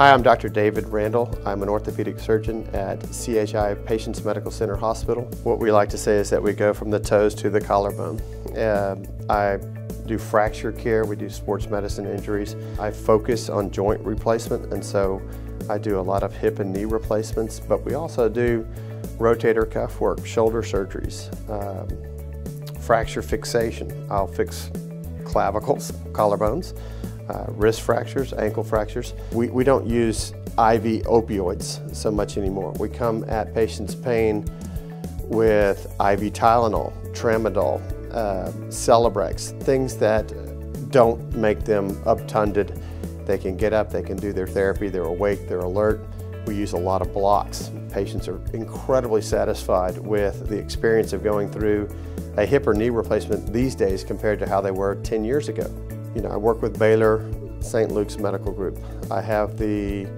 Hi, I'm Dr. David Randall. I'm an orthopedic surgeon at CHI Patients Medical Center Hospital. What we like to say is that we go from the toes to the collarbone. Uh, I do fracture care, we do sports medicine injuries. I focus on joint replacement and so I do a lot of hip and knee replacements, but we also do rotator cuff work, shoulder surgeries, um, fracture fixation. I'll fix clavicles, collarbones, uh, wrist fractures, ankle fractures. We, we don't use IV opioids so much anymore. We come at patients' pain with IV Tylenol, Tramadol, uh, Celebrex, things that don't make them obtunded. They can get up, they can do their therapy, they're awake, they're alert. We use a lot of blocks. Patients are incredibly satisfied with the experience of going through a hip or knee replacement these days compared to how they were 10 years ago. You know, I work with Baylor St. Luke's Medical Group. I have the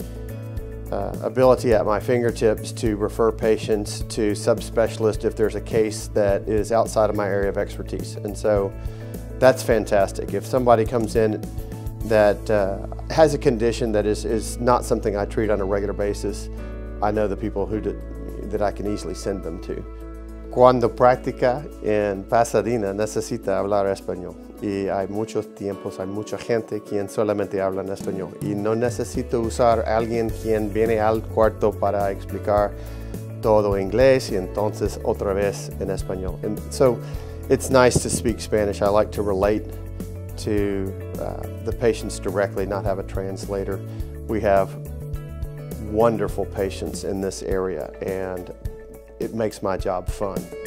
uh, ability at my fingertips to refer patients to subspecialists if there's a case that is outside of my area of expertise. And so that's fantastic. If somebody comes in that uh, has a condition that is, is not something I treat on a regular basis, I know the people who do, that I can easily send them to. Cuando practica en Pasadena necesita hablar español y hay muchos tiempos, hay mucha gente quien solamente habla en español y no necesito usar a alguien quien viene al cuarto para explicar todo inglés y entonces otra vez en español. And so it's nice to speak Spanish. I like to relate to uh, the patients directly, not have a translator. We have wonderful patients in this area and it makes my job fun.